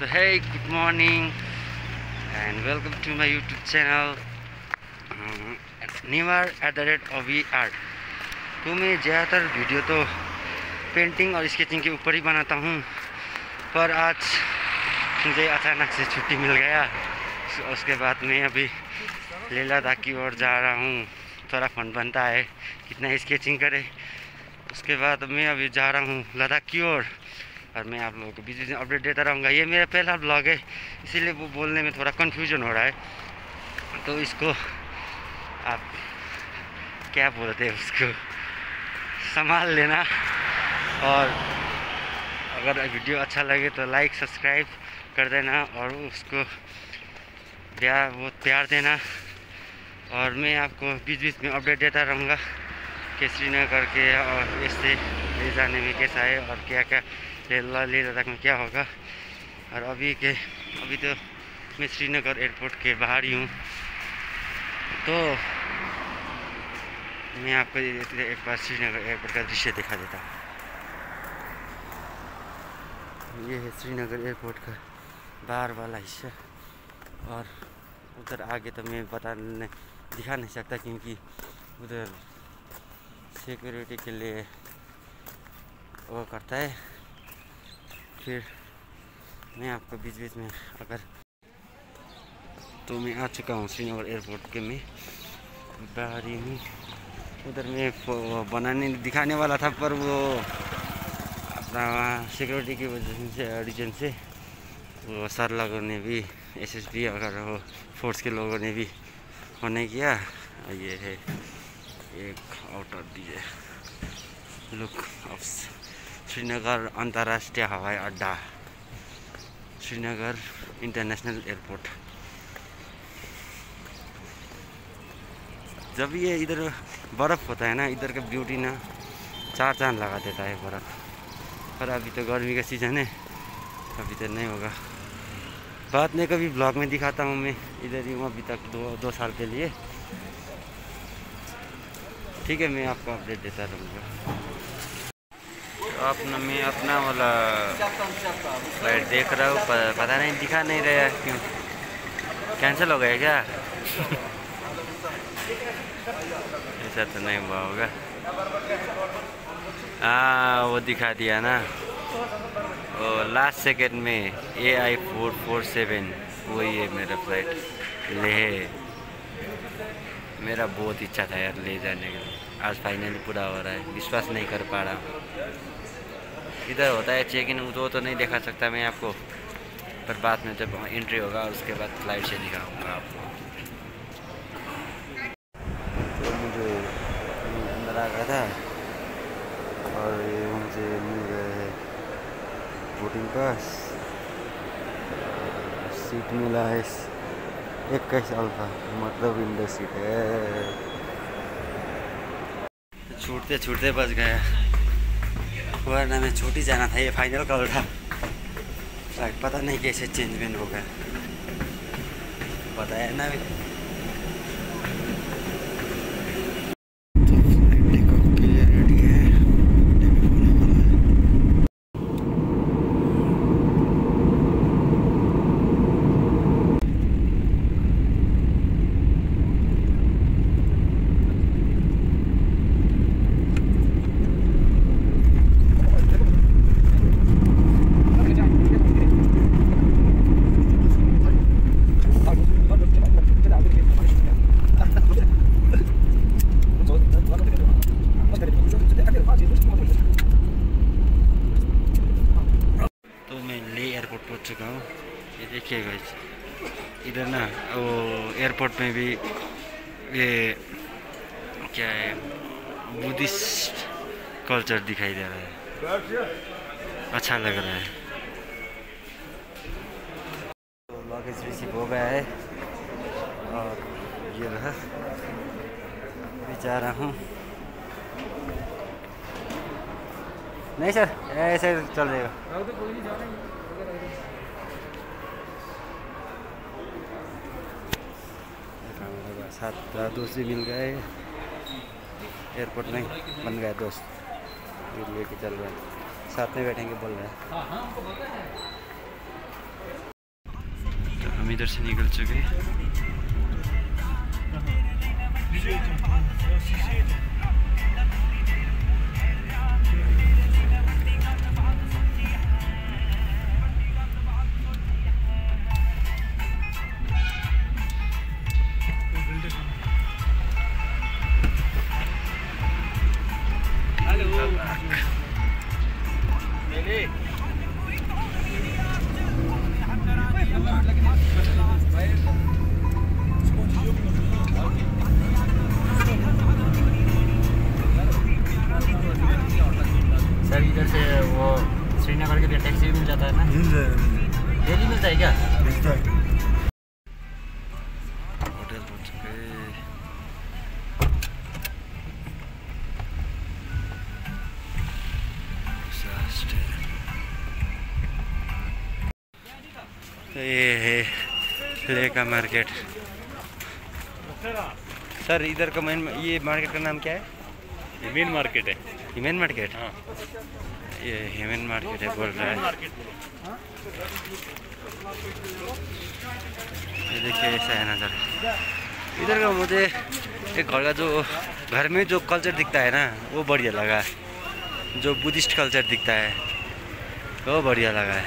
तो है good morning and welcome to my YouTube channel Nivar at the rate अवी art तो मैं ज़्यादातर वीडियो तो पेंटिंग और स्केचिंग के ऊपर ही बनाता हूँ, पर आज मुझे अचानक से छुट्टी मिल गया। उसके बाद मैं अभी लद्दाख की ओर जा रहा हूँ। थोड़ा फन बनता है, कितना स्केचिंग करे। उसके बाद मैं अभी जा रहा हूँ लद्दाख की ओर। और मैं आप लोगों को बीच बीच में अपडेट देता रहूँगा। ये मेरा पहला ब्लॉग है, इसीलिए वो बोलने में थोड़ा कन्फ्यूज़न हो रहा है। तो इसको आप क्या बोलते हैं उसको? संभाल लेना। और अगर वीडियो अच्छा लगे तो लाइक सब्सक्राइब कर देना और उसको प्यार वो प्यार देना। और मैं आपको बीच बीच में अपडेट देता रहूँगा, कि श्रीनगर के और इससे ले जाने में कैसा है और क्या क्या ले ले लद्दाख में क्या होगा। और अभी के, अभी तो मैं श्रीनगर एयरपोर्ट के बाहर ही हूँ। तो मैं आपको एक बार श्रीनगर एयरपोर्ट का दृश्य दिखा देता हूँ। ये है श्रीनगर एयरपोर्ट का बाहर वाला हिस्सा। और उधर आगे तो मैं बता दिखा नहीं सकता क्योंकि उधर सिक्योरिटी के लिए वो करता है। फिर मैं आपको बीच बीच में अगर तो मैं आ चुका हूँ श्रीनगर एयरपोर्ट के में। बाहरी हूँ उधर मैं बनाने दिखाने वाला था, पर वो अपना सिक्योरिटी की वजह से रीजन से वो सर लोगों ने भी एसएसपी अगर वो फोर्स के लोगों ने भी होने किया। ये है एक आउटर दिए लुक ऑफ़ श्रीनगर अंतर्राष्ट्रीय हवाई अड्डा श्रीनगर इंटरनेशनल एयरपोर्ट जब ये इधर बर्फ़ होता है ना, इधर का ब्यूटी ना चार चाँद लगा देता है बर्फ़। पर अभी तो गर्मी का सीज़न है, अभी तो नहीं होगा। बाद में कभी ब्लॉग में दिखाता हूँ मैं, इधर ही हूँ अभी तक दो दो साल के लिए। ठीक है, मैं आपको अपडेट देता रहूँगा। अपना मैं अपना वाला फ़्लाइट देख रहा हूँ पता नहीं, दिखा नहीं रहा क्यों? कैंसिल हो गया क्या? ऐसा तो नहीं हुआ होगा। हाँ वो दिखा दिया ना। वो लास्ट सेकेंड में A I four four seven वही है मेरा फ़्लाइट ले। मेरा बहुत इच्छा था यार ले जाने के लिए। आज फाइनली पूरा हो रहा है। विश्वास नहीं कर पा रहा। इधर होता है चेक इन वो तो नहीं दिखा सकता मैं आपको। पर बाद में जब एंट्री होगा, उसके बाद फ़्लाइट से दिखाऊँगा आपको। तो मुझे अंदर आ गया था। और ये मुझे मिल गए बोटिंग पास सीट मिला है। इक्कीस अल्फ़ा मतलब विंडो सीट है। छूटते छूटते बच गए। वरना मैं छूट ही जाना था, ये फाइनल कॉल था पता नहीं कैसे चेंज बिन हो गया। बताया ना भी चुका हूँ ये देखिएगा इधर ना, वो एयरपोर्ट में भी ये क्या है बुद्धिस्ट कल्चर दिखाई दे रहा है। अच्छा लग रहा है। तो लगेज रिसीव हो गया है। और ये रहा जा रहा हूँ। नहीं सर, ऐसे चल जाएगा साथ दोस्त भी मिल गए। एयरपोर्ट में बन गए दोस्त। ये लेके चल रहे साथ में बैठेंगे, बोल रहे हैं। हम इधर से निकल चुके। है होटल पहुँच तो ये है ले का मार्केट सर इधर का मेन ये मार्केट का नाम क्या है? मेन मार्केट है। ह्यूमन मार्केट हाँ। ये ह्यूमन मार्केट है बोल रहा है। ये देखिए ऐसा है नज़र। इधर का मुझे एक घर का जो घर में जो कल्चर दिखता है ना वो बढ़िया लगा जो बुद्धिस्ट कल्चर दिखता है वो बढ़िया लगा है।